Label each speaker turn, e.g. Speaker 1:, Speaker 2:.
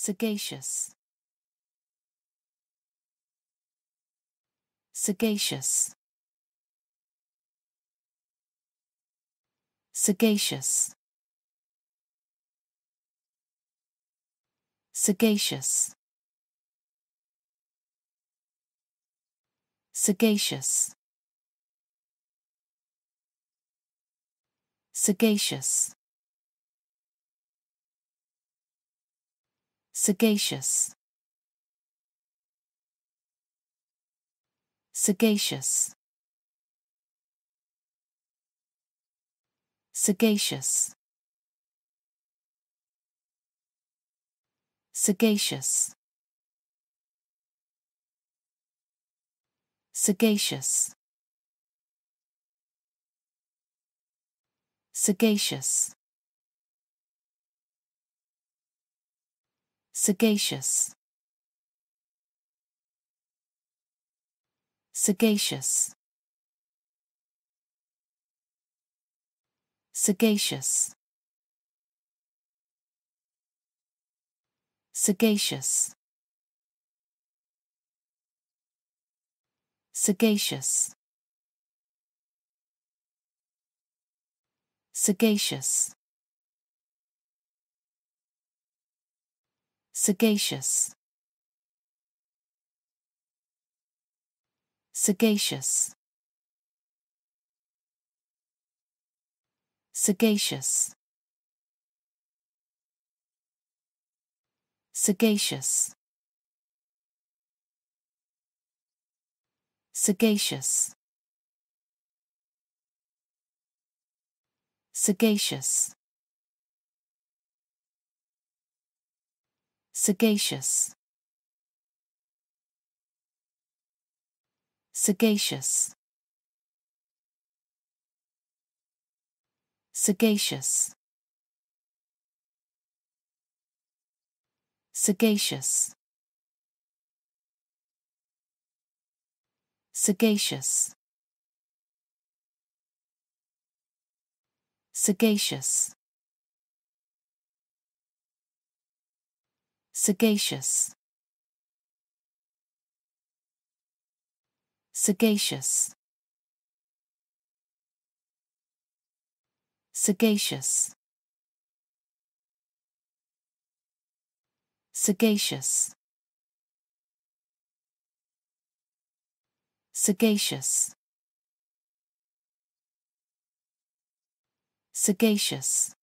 Speaker 1: Sagacious. Sagacious. Sagacious. Sagacious. Sagacious. Sagacious. Sagacious. Sagacious. Sagacious. Sagacious. Sagacious. Sagacious. Sagacious. Sagacious. Sagacious. Sagacious. Sagacious. Sagacious. Sagacious. Sagacious. Sagacious. Sagacious. Sagacious. Sagacious. Sagacious. Sagacious. Sagacious. Sagacious. Sagacious. Sagacious. Sagacious. Sagacious. Sagacious. Sagacious. Sagacious. Sagacious.